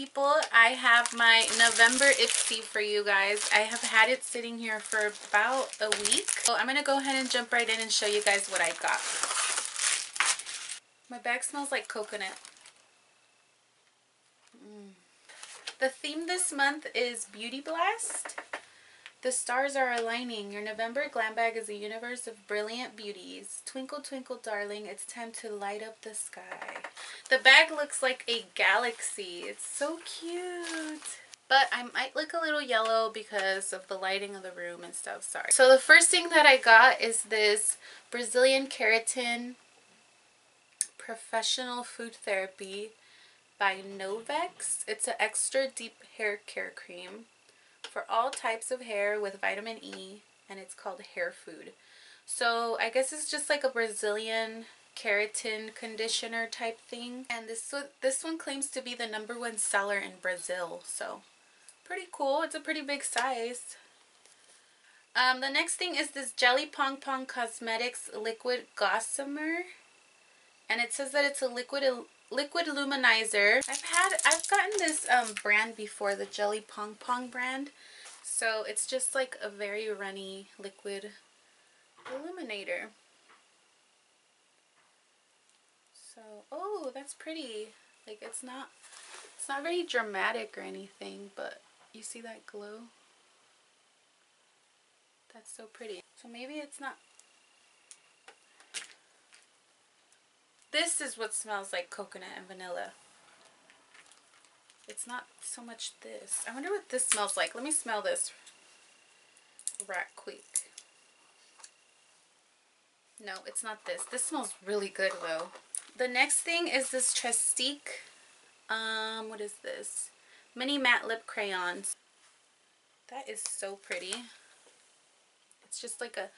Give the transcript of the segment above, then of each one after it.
people I have my November Ipsy for you guys. I have had it sitting here for about a week. So I'm gonna go ahead and jump right in and show you guys what I got. My bag smells like coconut. Mm. the theme this month is Beauty Blast. The stars are aligning. Your November glam bag is a universe of brilliant beauties. Twinkle, twinkle, darling, it's time to light up the sky. The bag looks like a galaxy. It's so cute. But I might look a little yellow because of the lighting of the room and stuff. Sorry. So the first thing that I got is this Brazilian Keratin Professional Food Therapy by Novex. It's an extra deep hair care cream for all types of hair with vitamin E and it's called Hair Food. So I guess it's just like a Brazilian keratin conditioner type thing. And this one, this one claims to be the number one seller in Brazil. So pretty cool. It's a pretty big size. Um, the next thing is this Jelly Pong Pong Cosmetics Liquid Gossamer. And it says that it's a liquid liquid luminizer. I've had I've gotten this um, brand before, the Jelly Pong Pong brand. So it's just like a very runny liquid illuminator. So, oh, that's pretty. Like it's not it's not very dramatic or anything, but you see that glow? That's so pretty. So maybe it's not This is what smells like coconut and vanilla. It's not so much this. I wonder what this smells like. Let me smell this right quick. No, it's not this. This smells really good though. The next thing is this Trestique. Um, what is this? Mini matte lip crayons. That is so pretty. It's just like a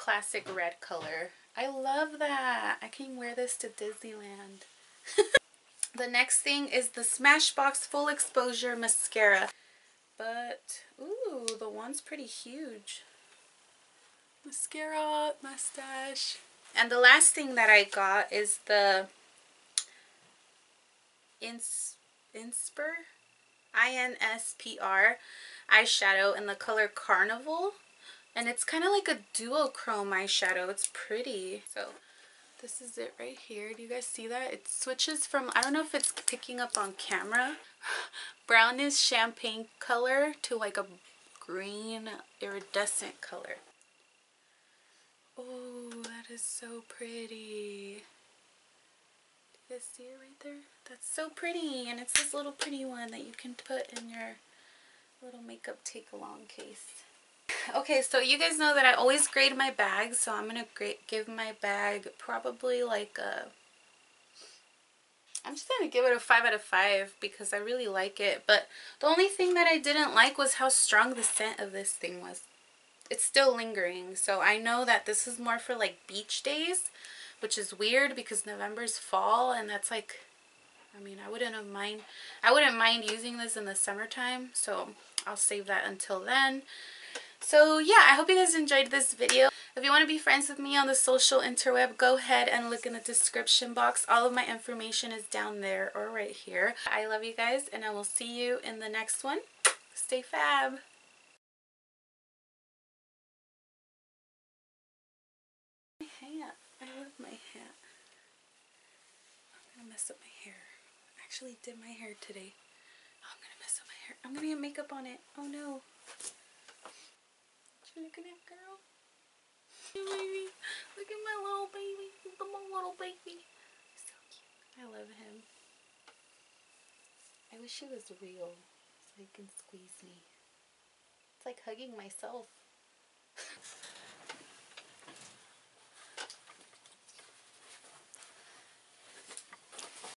classic red color. I love that. I can wear this to Disneyland. the next thing is the Smashbox Full Exposure Mascara. But, ooh, the one's pretty huge. Mascara, mustache. And the last thing that I got is the Ins Inspir? I-N-S-P-R eyeshadow in the color Carnival. And it's kind of like a duochrome eyeshadow. It's pretty. So this is it right here. Do you guys see that? It switches from, I don't know if it's picking up on camera, brownish champagne color to like a green iridescent color. Oh, that is so pretty. Do you guys see it right there? That's so pretty. And it's this little pretty one that you can put in your little makeup take along case. Okay, so you guys know that I always grade my bags, so I'm going to give my bag probably like a... I'm just going to give it a 5 out of 5 because I really like it. But the only thing that I didn't like was how strong the scent of this thing was. It's still lingering, so I know that this is more for like beach days, which is weird because November's fall and that's like... I mean, I wouldn't have mind... I wouldn't mind using this in the summertime, so I'll save that until then. So yeah, I hope you guys enjoyed this video. If you want to be friends with me on the social interweb, go ahead and look in the description box. All of my information is down there or right here. I love you guys and I will see you in the next one. Stay fab. My hat. I love my hat. I'm gonna mess up my hair. I actually did my hair today. Oh, I'm gonna mess up my hair. I'm gonna get makeup on it. Oh no looking at, girl? Hey, baby. Look at my little baby. Look at my little baby. So cute. I love him. I wish he was real so he can squeeze me. It's like hugging myself.